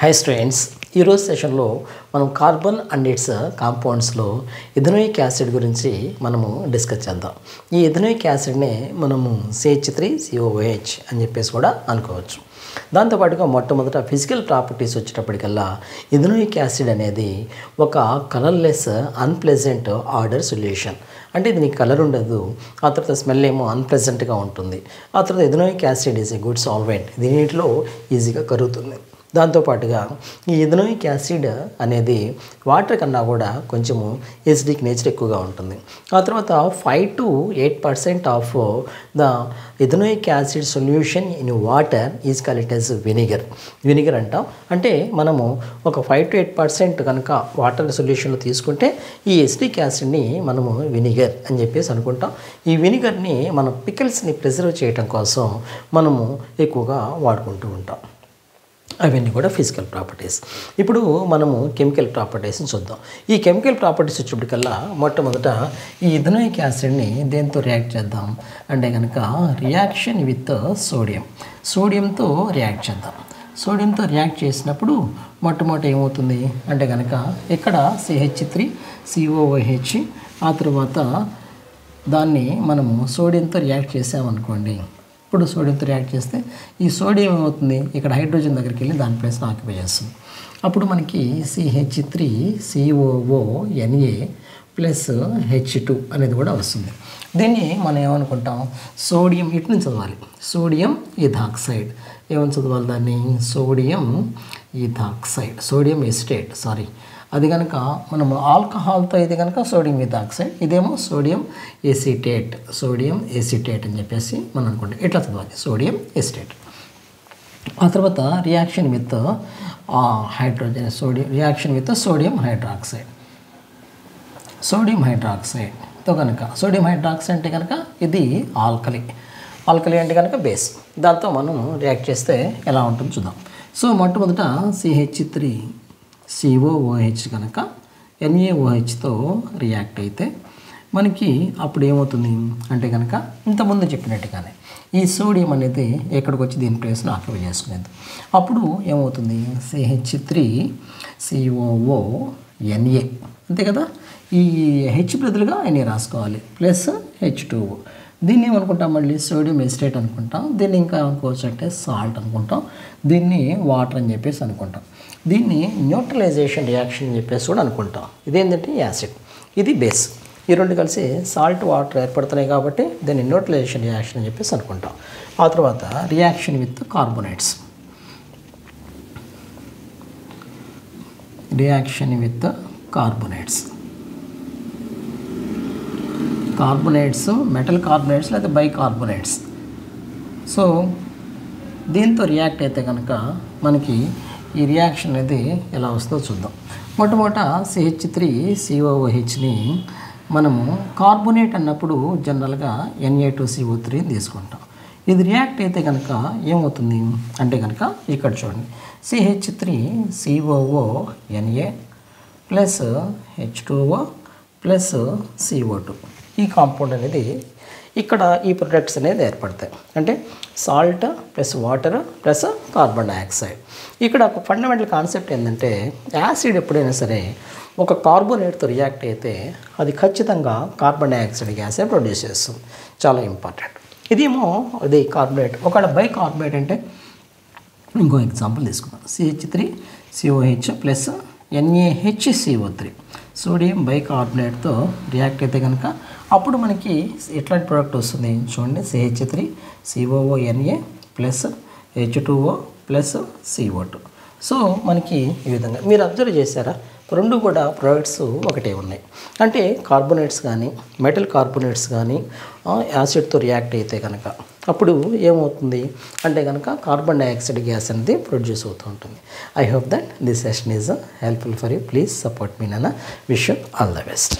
High students ఈరోజు సెషన్లో మనం కార్బన్ అండ్ ఇట్స్ కాంపౌండ్స్లో ఇథనోయిక్ యాసిడ్ గురించి మనము డిస్కస్ చేద్దాం. ఈ ఇథనోయిక్ యాసిడ్నే మనము సిహెచ్ త్రీ సిఓహెచ్ అని చెప్పేసి కూడా అనుకోవచ్చు. దాంతోపాటుగా మొట్టమొదట ఫిజికల్ ప్రాపర్టీస్ వచ్చేటప్పటికల్లా ఇథనోయిక్ యాసిడ్ అనేది ఒక కలర్లెస్ అన్ప్లెజెంట్ ఆర్డర్ సొల్యూషన్ అంటే దీనికి కలర్ ఉండదు ఆ తర్వాత స్మెల్ ఏమో అన్ప్లెజెంట్గా ఉంటుంది. ఆ తర్వాత ethanoic acid is a good solvent దీనిలో ఈజీగా కరుగుతుంది. దాంతోపాటుగా ఈ ఎథనోయిక్ యాసిడ్ అనేది వాటర్ కన్నా కూడా కొంచెము ఎసిడిక్ నేచర్ ఎక్కువగా ఉంటుంది. ఆ తర్వాత five to eight percent of the ethanoic acid solution in water is called as vinegar vinegar అంటాం. అంటే మనము ఒక ఫైవ్ టు ఎయిట్ పర్సెంట్ కనుక వాటర్ సొల్యూషన్లో తీసుకుంటే ఈ ఎసిడిక్ యాసిడ్ని మనము వెనిగర్ అని చెప్పేసి అనుకుంటాం. ఈ వెనిగర్ని మనం పికిల్స్ని ప్రిజర్వ్ చేయడం కోసం మనము ఎక్కువగా వాడుకుంటూ ఉంటాం. అవన్నీ కూడా ఫిజికల్ ప్రాపర్టీస్ ఇప్పుడు మనము కెమికల్ ప్రాపర్టీస్ని చూద్దాం. ఈ కెమికల్ ప్రాపర్టీస్ వచ్చేప్పటికల్లా మొట్టమొదట ఈ ఇథనోయిక్ యాసిడ్ని దేంతో రియాక్ట్ చేద్దాం? అంటే కనుక రియాక్షన్ విత్ సోడియం సోడియంతో రియాక్ట్ చేద్దాం. సోడియంతో రియాక్ట్ చేసినప్పుడు మొట్టమొదట ఏమవుతుంది? అంటే కనుక ఇక్కడ సిహెచ్ త్రీ సిఓఓహెచ్ ఆ తర్వాత దాన్ని మనము సోడియంతో రియాక్ట్ చేసామనుకోండి. ఇప్పుడు సోడియంతో రియాక్ట్ చేస్తే ఈ సోడియం ఏమవుతుంది? ఇక్కడ హైడ్రోజన్ దగ్గరికి వెళ్ళి దాని ప్లేస్ ఆక్యుపై చేస్తుంది. అప్పుడు మనకి CH three COO NA plus H two అనేది కూడా వస్తుంది. దీన్ని మనం ఏమనుకుంటాం? సోడియం ఇటు నుంచి చదవాలి. సోడియం ఇథాక్సైడ్ ఏమని చదవాలి దాన్ని? Sodium ethoxide sodium estate sorry అది కనుక మనము ఆల్కహాల్తో ఇది కనుక సోడియం ఇథాక్సైడ్ ఇదేమో సోడియం ఎసిటేట్ సోడియం ఎసిటేట్ అని చెప్పేసి మనం అనుకుంటాం. ఇట్లా చదవాలి. Sodium acetate. ఆ తర్వాత reaction with hydrogen sodium reaction with sodium hydroxide. Sodium హైడ్రాక్సైడ్తో కనుక సోడియం హైడ్రాక్సైడ్ అంటే కనుక ఇది ఆల్కలి. ఆల్కలి అంటే కనుక బేస్. దాంతో మనం రియాక్ట్ చేస్తే ఎలా ఉంటుందో చూద్దాం. సో మొట్టమొదట సిహెచ్ త్రీ సిఓఓహెచ్ కనుక ఎన్ఏఓహెచ్తో రియాక్ట్ అయితే మనకి అప్పుడు ఏమవుతుంది? అంటే కనుక ఇంతకుముందు చెప్పినట్టుగానే ఈ సోడియం అనేది ఎక్కడికి వచ్చి దీని ప్లేస్లో ఆక్యుపై చేసుకునేది? అప్పుడు ఏమవుతుంది? సిహెచ్ త్రీ సిఓఓ ఎన్ఏ అంతే కదా? ఈ హెచ్ బదులుగా ఎన్ఏ రాసుకోవాలి. ప్లస్ హెచ్ టూ దీన్ని ఏమనుకుంటాం మళ్ళీ? సోడియం ఎస్టేట్ అనుకుంటాం. దీన్ని ఇంకా అనుకోవచ్చు అంటే సాల్ట్ అనుకుంటాం. దీన్ని వాటర్ అని చెప్పేసి అనుకుంటాం. దీన్ని న్యూట్రలైజేషన్ రియాక్షన్ అని చెప్పేసి కూడా అనుకుంటాం. ఇదేంటంటే యాసిడ్. ఇది బేస్. ఈ రెండు కలిసి సాల్ట్ వాటర్ ఏర్పడుతున్నాయి కాబట్టి దీన్ని న్యూట్రలైజేషన్ రియాక్షన్ అని చెప్పేసి అనుకుంటాం. ఆ తర్వాత reaction with carbonates. Reaction with carbonates. Carbonates metal carbonates లేదా బైకార్బోనేట్స్. సో దీంతో రియాక్ట్ అయితే కనుక మనకి ఈ రియాక్షన్ అనేది ఎలా వస్తుందో చూద్దాం. మొట్టమొదట సిహెచ్ త్రీ సిఓఓహెచ్ని మనము కార్బోనేట్ అన్నప్పుడు జనరల్గా ఎన్ఏ టూ సిఓ త్రీని తీసుకుంటాం. ఇది రియాక్ట్ అయితే కనుక ఏమవుతుంది? అంటే కనుక ఇక్కడ చూడండి. CH three COO NA plus H two O plus CO two ఈ కాంపౌండ్ అనేది ఇక్కడ ఈ ప్రొడక్ట్స్ అనేది ఏర్పడతాయి. అంటే salt plus water plus carbon dioxide ఇక్కడ ఒక ఫండమెంటల్ కాన్సెప్ట్ ఏంటంటే యాసిడ్ ఎప్పుడైనా సరే ఒక కార్బోనేట్తో రియాక్ట్ అయితే అది ఖచ్చితంగా కార్బన్ డైఆక్సైడ్ గ్యాసే ప్రొడ్యూస్ చేస్తుంది. చాలా ఇంపార్టెంట్ ఇదేమో అది కార్బోనేట్ ఒకవేళ బై కార్బోనేట్ అంటే ఇంకో ఎగ్జాంపుల్ తీసుకుందాం. CH three COH plus NAH CO three sodium బైకార్బోనేట్తో react అయితే కనుక అప్పుడు మనకి ఎట్లాంటి ప్రోడక్ట్ వస్తుంది? చూడండి CH three COONA plus H two O plus CO two so మనకి ఈ విధంగా మీరు అబ్జర్వ్ చేశారా? రెండు కూడా ప్రోడక్ట్స్ ఒకటే ఉన్నాయి. అంటే కార్బోనేట్స్ కానీ మెటల్ కార్బోనేట్స్ కానీ యాసిడ్తో రియాక్ట్ అయితే కనుక అప్పుడు ఏమవుతుంది అంటే కనుక కార్బన్ డైఆక్సైడ్ గ్యాస్ అనేది ప్రొడ్యూస్ అవుతూ ఉంటుంది. I hope that this session is helpful for you please support మీ నాన్న విష్ ఆల్ ద బెస్ట్